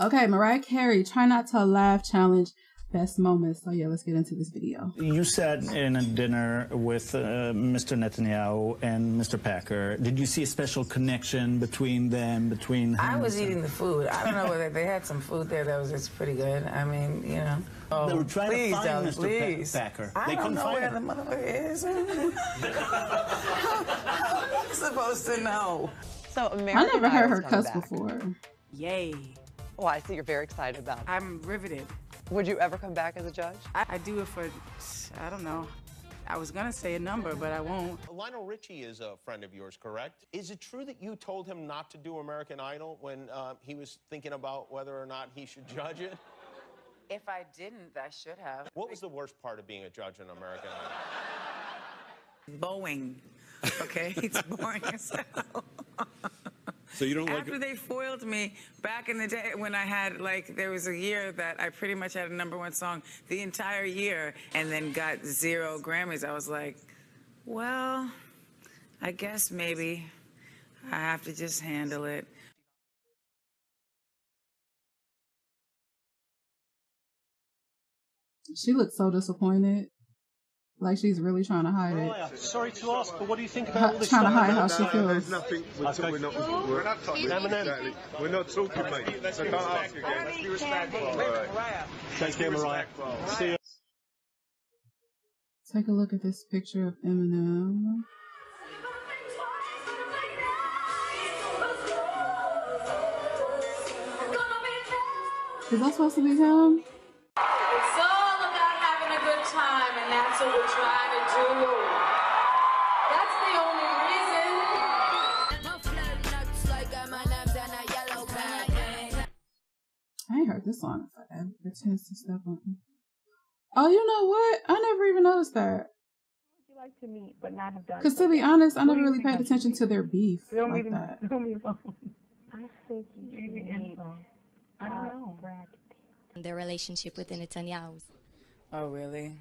Okay, Mariah Carey, try not to laugh challenge best moments. So yeah, let's get into this video. You sat in a dinner with uh, Mr. Netanyahu and Mr. Packer. Did you see a special connection between them? Between I was and- eating the food. I don't know whether they had some food there that was just pretty good. I mean, you know. Oh, They were trying to please, find darling, Mr. Pa- Please. Packer. I They don't couldn't know find where him. the motherfucker is. how, how am I supposed to know? So I never heard her cuss back. before. Yay. Well, I see you're very excited about it. I'm riveted. Would you ever come back as a judge? I, I do it for, I don't know. I was gonna say a number, but I won't. Lionel Richie is a friend of yours, correct? Is it true that you told him not to do American Idol when uh, he was thinking about whether or not he should judge it? If I didn't, I should have. What was the worst part of being a judge in American Idol? Boeing. Okay, it's boring as hell. So you don't like After they foiled me back in the day when I had like there was a year that I pretty much had a number one song the entire year and then got zero Grammys. I was like, well, I guess maybe I have to just handle it. She looks so disappointed. Like she's really trying to hide it. Oh, Sorry to ask, but what do you think about all this trying to hide how she No, feels. There's nothing. We're, Okay. we're not. We're, not talking. Eminem. Exactly. We're not talking, mate. So don't ask again. Let's be respectful. All right. Take care, Mariah. See you. Take a look at this picture of Eminem. Is that supposed to be him? And what we're trying to do. That's the only reason. I ain't heard this song in forever. Pretends to step on. Oh, you know what? I never even noticed that. you like to meet but not have done? Because to be honest, I never really paid attention to their beef Don't like mean that. Don't mean I think you should meet. Uh, I don't know. Their relationship with the Netanyahu's. Oh really?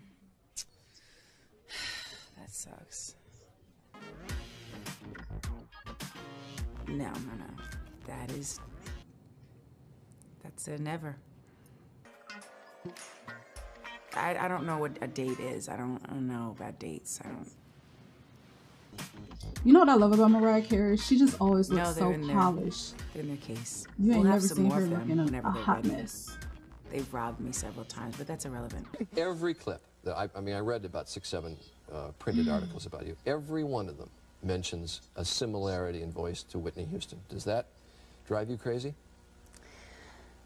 That sucks. No, no, no. That is. That's a never. I, I don't know what a date is. I don't, I don't know about dates. I don't. You know what I love about Mariah Carey? She just always looks No, so in their- polished. They're in their case. You ain't we'll have never some seen more her of them looking a, a hot mess. They've robbed me several times, but that's irrelevant. Every clip, that I, I mean, I read about six, seven uh, printed articles about you. Every one of them mentions a similarity in voice to Whitney Houston. Does that drive you crazy?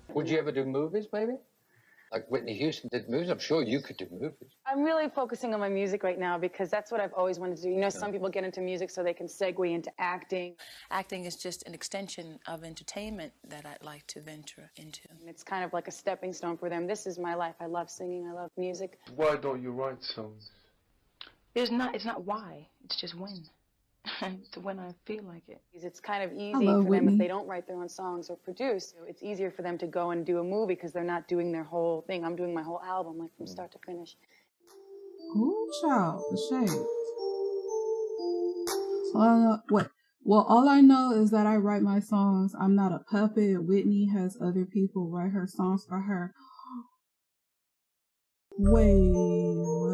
Would you ever do movies, maybe? Like Whitney Houston did movies? I'm sure you could do movies. I'm really focusing on my music right now because that's what I've always wanted to do. You know, some people get into music so they can segue into acting. Acting is just an extension of entertainment that I'd like to venture into. And it's kind of like a stepping stone for them. This is my life. I love singing. I love music. Why don't you write songs? It's not. It's not why. It's just when. it's when I feel like it. It's kind of easy Hello, for them Whitney. if they don't write their own songs or produce. It's easier for them to go and do a movie because they're not doing their whole thing. I'm doing my whole album, like from start to finish. Ooh, child, the shade. Uh, what? Well, all I know is that I write my songs. I'm not a puppet. Whitney has other people write her songs for her. Wait, what?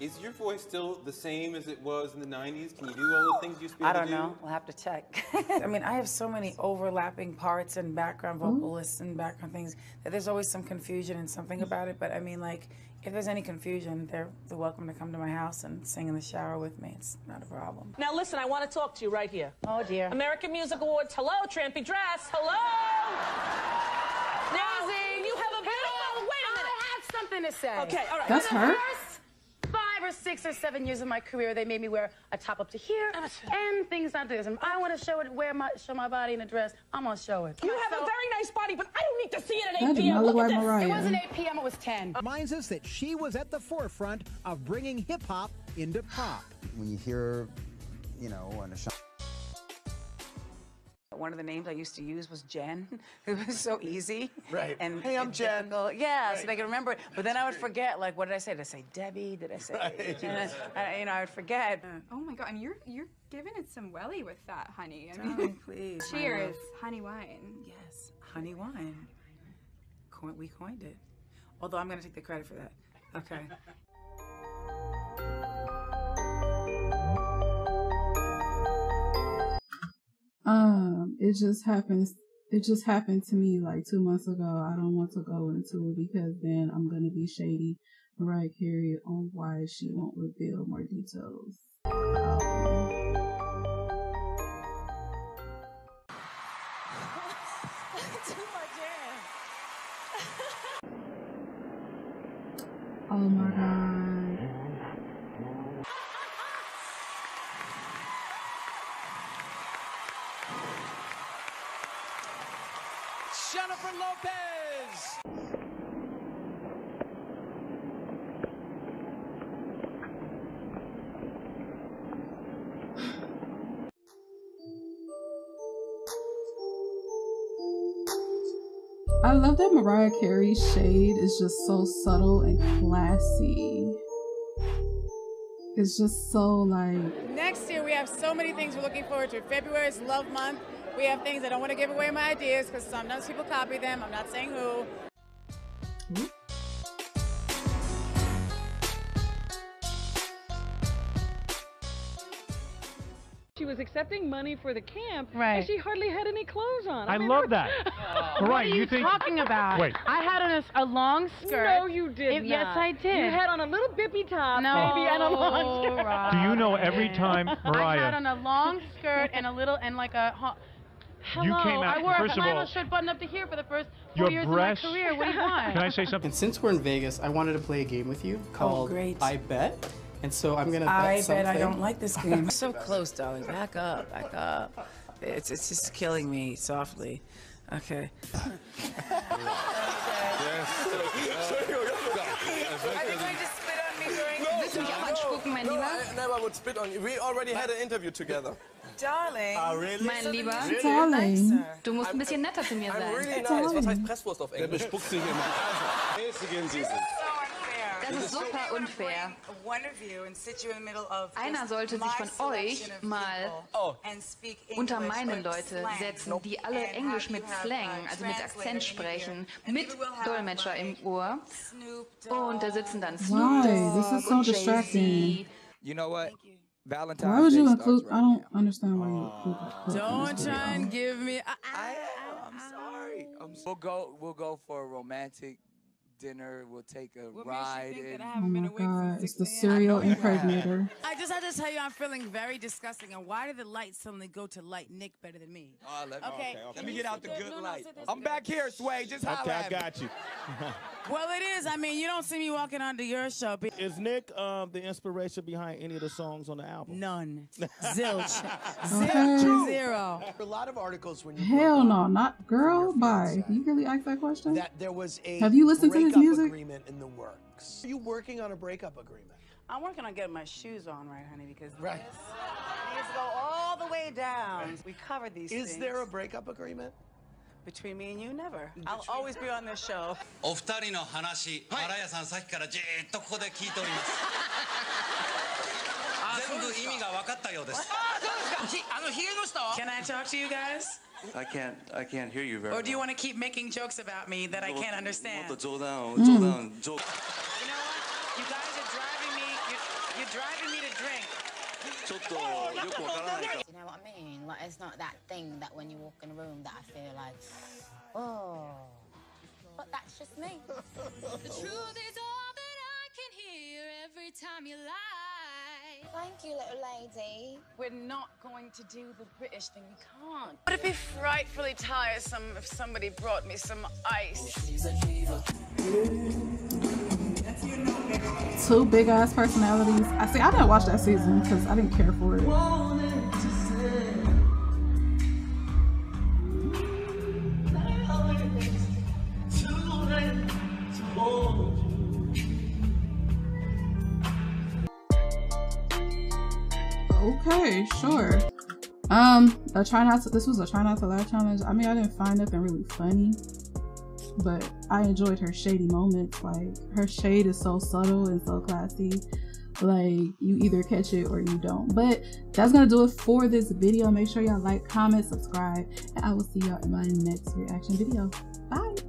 Is your voice still the same as it was in the 90s? Can you do all the things you used to be I don't to do? know. We'll have to check. I mean, I have so many overlapping parts and background mm-hmm. vocalists and background things that there's always some confusion and something about it. But I mean, like, if there's any confusion, they're, they're welcome to come to my house and sing in the shower with me. It's not a problem. Now listen, I want to talk to you right here. Oh dear. American Music Awards. Hello, Trampy Dress. Hello. Now, you have a beautiful. Wait a minute. I have something to say. Okay, all right. That's For the her? First Five or six or seven years of my career, they made me wear a top up to here and things like this. And I want to show it, wear my show my body in a dress. I'm gonna show it. You have a very nice body, but I don't need to see it at 8 p.m. look Look at this. Mariah. It wasn't 8 p.m. It was 10. Reminds us that she was at the forefront of bringing hip hop into pop. When you hear, you know, on a show. One of the names I used to use was Jen. It was so easy. Right. And Hey, I'm and Jen. difficult. Yeah, so they could remember it. But then I would forget, like, what did I say? Did I say Debbie? Did I say Right. Jen? I, you know, I would forget. Oh my god, and you're you're giving it some welly with that, honey. I Don't, mean, please. cheers, honey wine. Yes, honey wine. Coin- We coined it. Although I'm going to take the credit for that. Okay. Um, it just happens. It just happened to me like two months ago. I don't want to go into it because then I'm gonna be shady Mariah Carey on why she won't reveal more details. Oh my god. Jennifer Lopez. I love that Mariah Carey's shade is just so subtle and classy. It's just so like Next year, we have so many things we're looking forward to. February is Love Month. We have things I don't want to give away my ideas because sometimes people copy them. I'm not saying who. She was accepting money for the camp, Right. and she hardly had any clothes on. I mean, love there that. was- Right, What are you you think- talking about? Wait. I had on a, long skirt. No, you did It- yes. I did. You had on a little bippy top, No, maybe, and a long oh, skirt. Do you know every time Mariah? I had on a long skirt and a little and like a. ho- Hello, You came out- I wore first a of flannel shirt buttoned up to here for the first Your four years breasts- of my career. What do you want? Can I say something? And since we're in Vegas, I wanted to play a game with you oh, called great. I Bet. And so I'm gonna bet I bet something. I don't like this game. so close, darling. Back up, back up. It's, it's just killing me softly. Okay. Willst du mich auch anspucken, mein Lieber? I never would spit on you. We already had an interview together. Darling. Ah, really? Mein Lieber, Darling. du musst ein bisschen netter zu mir I'm sein. really nice. Was heißt Presswurst auf Englisch? Der bespuckt sich immer. Mäßigen Sie sich. Das ist super unfair. One of you and sit you in the middle of Einer just sollte sich my von euch selection of mal people and speak unter English meine with Leute slang. setzen, die alle And Englisch have mit you have, Slang, uh, also mit translator Akzent in sprechen, here. mit And we will have, Dolmetscher im Ohr. Und da sitzen dann Why? Snoop This is Dogg so und distracting. Jay-Z. You know what? Why would you starts include? right I don't understand why you include. the Don't try and give me. I, I am. I'm sorry. I'm so- we'll go. We'll go for a romantic dinner. We'll take a ride. and- Oh my god, it's the serial impregnator. I just have to tell you, I'm feeling very disgusting. And why did the light suddenly go to light Nick better than me? Oh, let, Okay, Let me get out the good No, no, light. sit there, I'm sit back here, Sway. Just holler Okay, I at me. got you. Well, it is. I mean, you don't see me walking onto your show. but- Is Nick um, the inspiration behind any of the songs on the album? None. Zilch. Okay. Zilch. Zero. A lot of articles when you Hell no, not girl. Bye. You really ask that question? that there was a Have you listened to his breakup music? agreement in the works. Are you working on a breakup agreement? I'm working on getting my shoes on right, honey, because Right. this needs to go all the way down. We covered these Is things. there a breakup agreement? Between me and you, never. I'll always be on this show. お二人の話、マラヤさんさっきからじーっとここで聞いております。 全部意味が分かったようです。あのヒゲの人 Can I talk to you guys? I can't, I can't hear you very Or do you want to keep making jokes about me that I can't understand? もっと冗談を、うん冗談、冗 You know what? You guys are driving me. You're, you're driving me to drink. ちょっとよくわからないか You know what I mean? Like, it's not that thing that when you walk in a room that I feel like, oh. But that's just me. The truth is all that I can hear every time you lie. Thank you, little lady. We're not going to do the British thing. We can't. Would it be frightfully tiresome if somebody brought me some ice? Two big ass personalities. I see. I didn't watch that season because I didn't care for it. Okay, sure. Um, a try not to. This was a try not to laugh challenge. I mean, I didn't find nothing really funny, but I enjoyed her shady moments. Like her shade is so subtle and so classy. like you either catch it or you don't but that's gonna do it for this video make sure y'all like comment subscribe and i will see y'all in my next reaction video bye